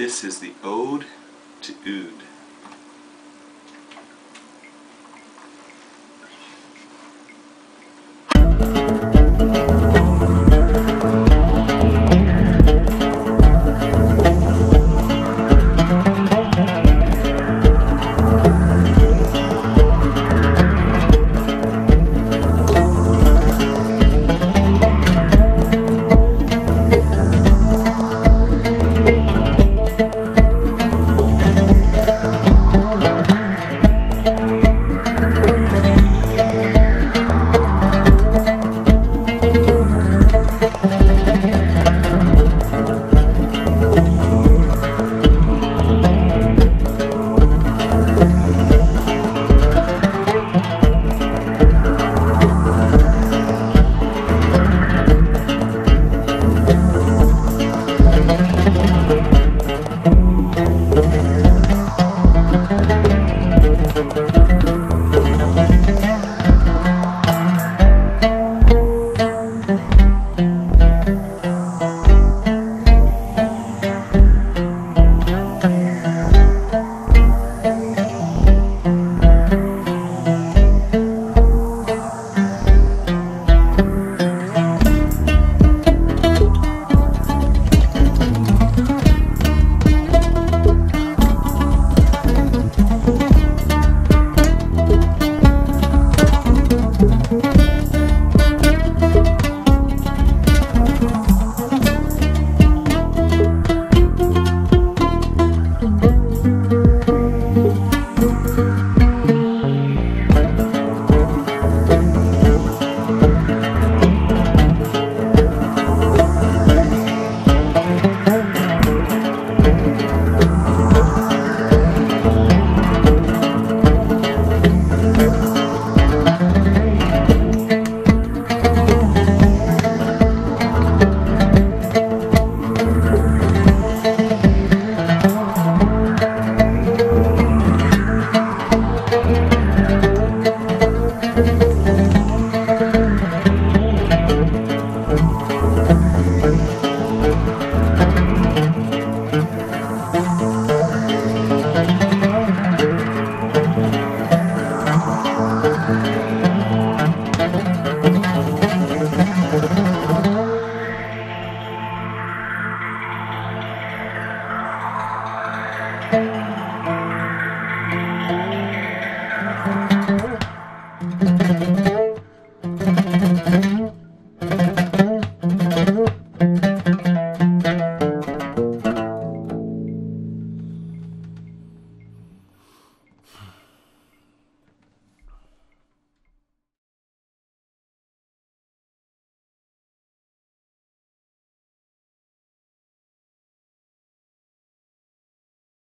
This is the Ode to Ood.